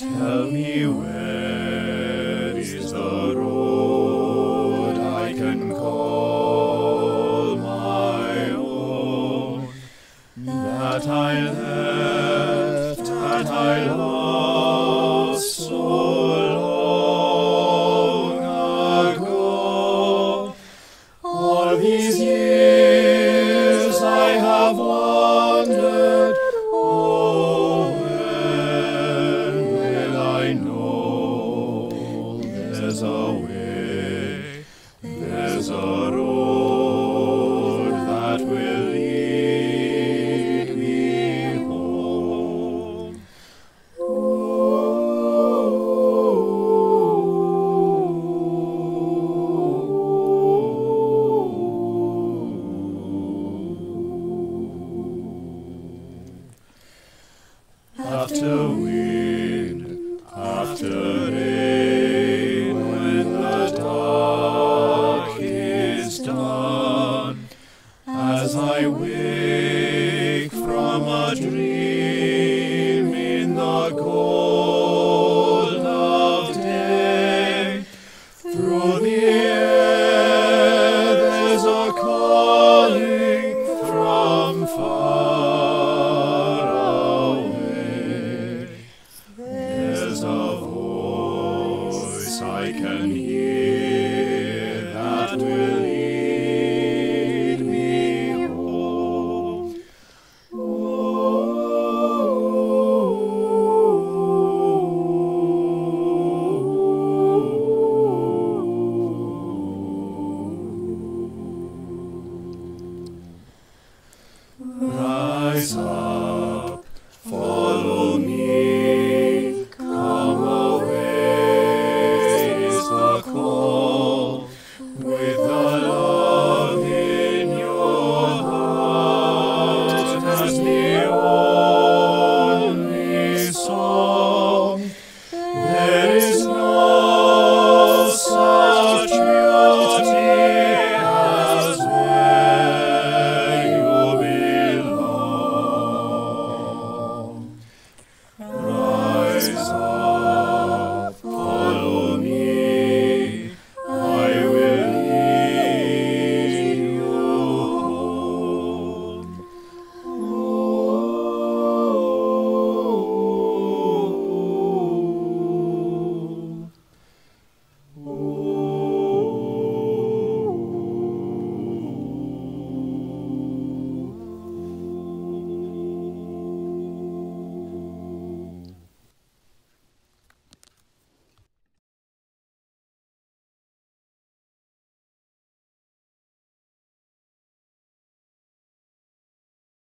Tell me where is the road I can call my own, that I left, that I lost so After wind, after rain, when the dark is done, as I wake from a dream I can hear that will lead me home. Rise up.